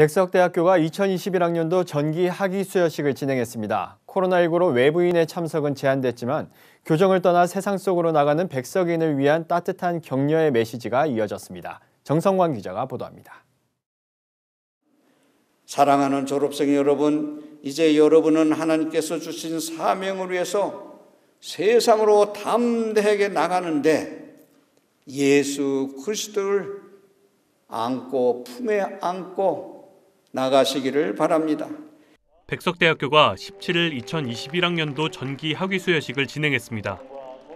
백석대학교가 2021학년도 전기 학위 수여식을 진행했습니다. 코로나19로 외부인의 참석은 제한됐지만 교정을 떠나 세상 속으로 나가는 백석인을 위한 따뜻한 격려의 메시지가 이어졌습니다. 정성광 기자가 보도합니다. 사랑하는 졸업생 여러분, 이제 여러분은 하나님께서 주신 사명을 위해서 세상으로 담대하게 나가는데 예수 그리스도를 안고 품에 안고 나가시기를 바랍니다. 백석대학교가 17일 2021학년도 전기 학위 수여식을 진행했습니다.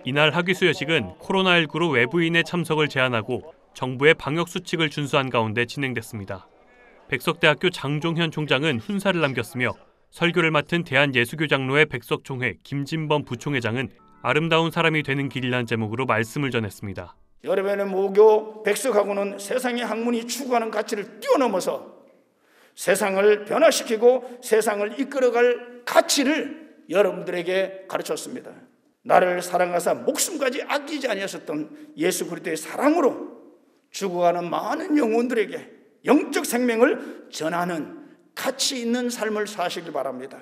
이날 학위 수여식은 코로나19로 외부인의 참석을 제한하고 정부의 방역 수칙을 준수한 가운데 진행됐습니다. 백석대학교 장종현 총장은 훈사를 남겼으며 설교를 맡은 대한예수교장로회 백석총회 김진범 부총회장은 아름다운 사람이 되는 길이란 제목으로 말씀을 전했습니다. 여러분의 모교 백석하고는 세상의 학문이 추구하는 가치를 뛰어넘어서 세상을 변화시키고 세상을 이끌어갈 가치를 여러분들에게 가르쳤습니다. 나를 사랑하사 목숨까지 아끼지 아니하셨던 예수 그리스도의 사랑으로 죽어가는 많은 영혼들에게 영적 생명을 전하는 가치 있는 삶을 사시길 바랍니다.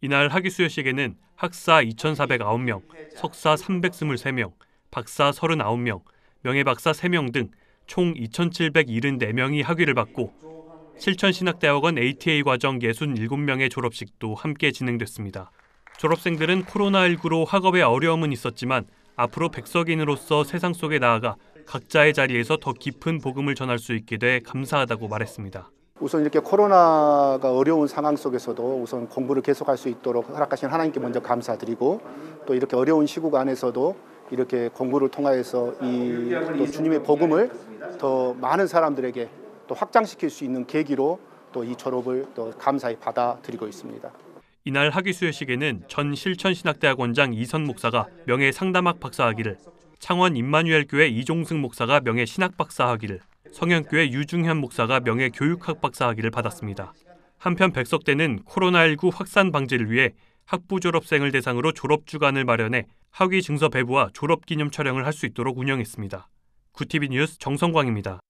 이날 학위 수여식에는 학사 2,409명, 석사 323명, 박사 39명, 명예박사 3명 등 총 2,774명이 학위를 받고 실천신학대학원 ATA 과정 67명의 졸업식도 함께 진행됐습니다. 졸업생들은 코로나19로 학업에 어려움은 있었지만 앞으로 백석인으로서 세상 속에 나아가 각자의 자리에서 더 깊은 복음을 전할 수 있게 돼 감사하다고 말했습니다. 우선 이렇게 코로나가 어려운 상황 속에서도 우선 공부를 계속할 수 있도록 허락하신 하나님께 먼저 감사드리고 또 이렇게 어려운 시국 안에서도 이렇게 공부를 통하여서 이 주님의 복음을 더 많은 사람들에게 또 확장시킬 수 있는 계기로 또 이 졸업을 또 감사히 받아들이고 있습니다. 이날 학위 수여식에는 전 실천신학대학 원장 이선 목사가 명예 상담학 박사학위를, 창원 임마누엘 교회 이종승 목사가 명예 신학 박사학위를, 성현교회 유중현 목사가 명예 교육학 박사학위를 받았습니다. 한편 백석대는 코로나19 확산 방지를 위해 학부 졸업생을 대상으로 졸업 주간을 마련해 학위 증서 배부와 졸업 기념 촬영을 할 수 있도록 운영했습니다. 구티비 뉴스 정성광입니다.